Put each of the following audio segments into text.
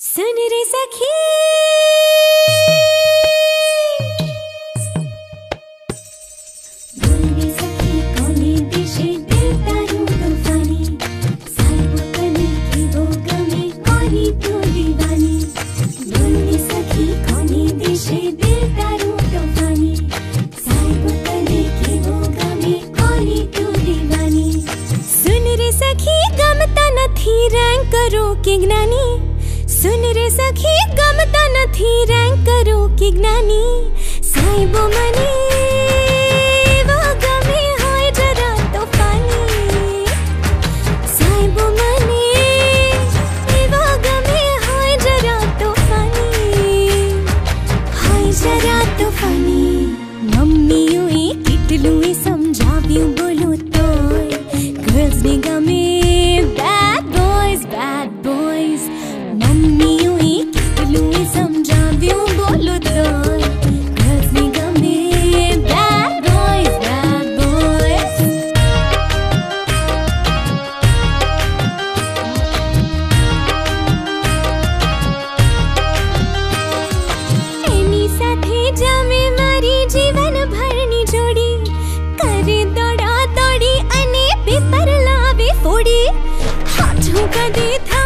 सुन रे सखी। बोल रे सखी कोने दिशे दिल तारू तूफानी? साइबो तने की वो सुन रे सखी गमता तो नथी रैंक करो कि ज्ञानी। साइबो मनी तो मनी तो, तो पानी। मम्मी यू ई किटलू ई समझावियो कधी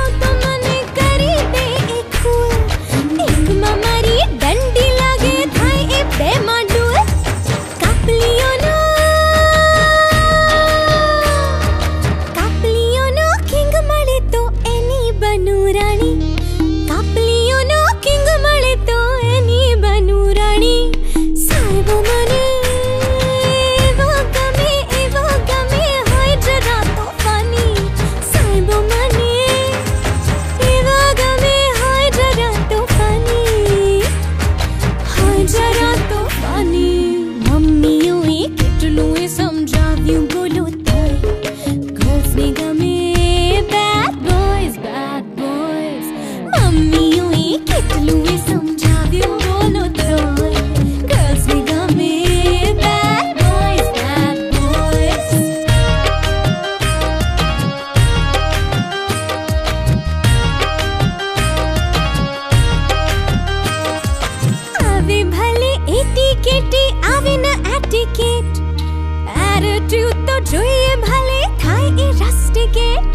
એટીટ્યુડ તો જોઈએ ભલે થાય એ રસ્ટિકેટ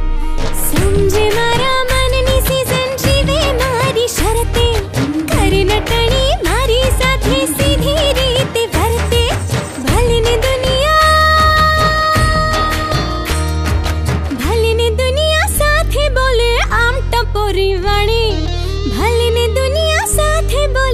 સમજે મારા મનની સીઝન જીવે મારી શરતે કરે નટણી મારી સાથે સીધી રીતે વર્તે ભલે ને દુનિયા ભલે ને દુનિયા સાથે બોલે આમ ટપોરી વાણી ભલે ને દુનિયા સાથે બોલે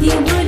you.